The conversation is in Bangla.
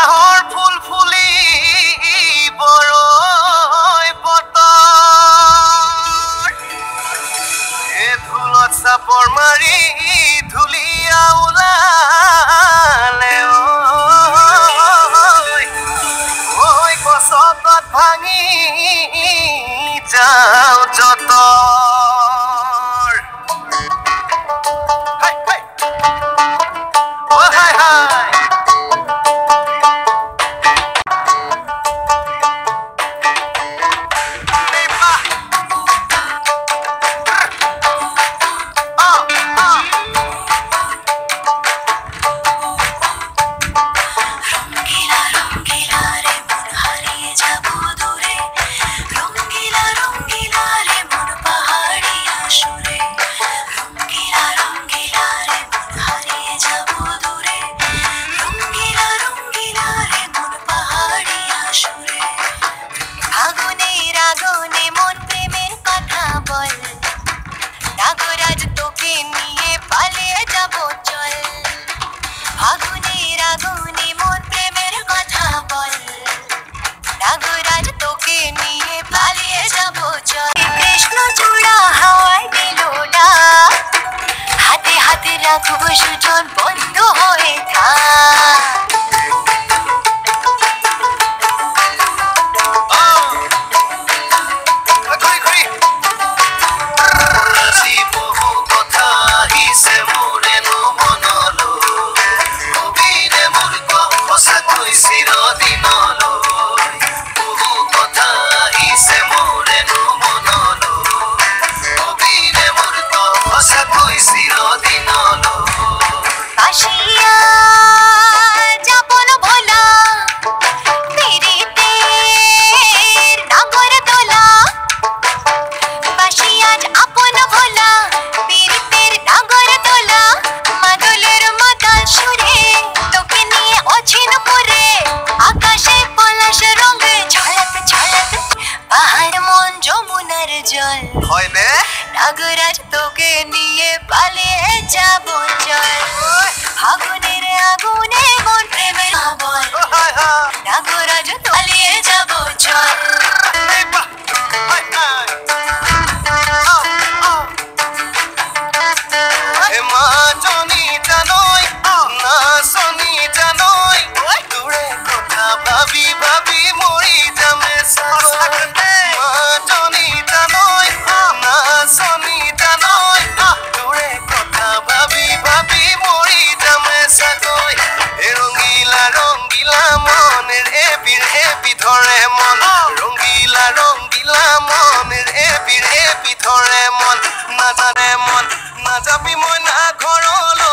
বাহৰ ফুল ফুলি বৰৈ বতৰ এ ঢোলত চাপৰ মাৰি ধুলীয়া ওলালে ঐ গছত ভাঙি যাওঁ যতন আগুনে মন প্রেমের কথা বল। নাগরাজ তোকে নিয়ে পালিয়ে যাব, চল। কৃষ্ণ চূড়া হাওয়ায় দিল না হাতে হাতে রাখব সুজন বন্ধু হয়ে থাক। জল। ভয় নে? নাগরাজ তোকে নিয়ে পালিয়ে নাম মেৰে পিৰে পিঠৰে মন। নাজানে মন নাযাবি মই না ঘৰলৈ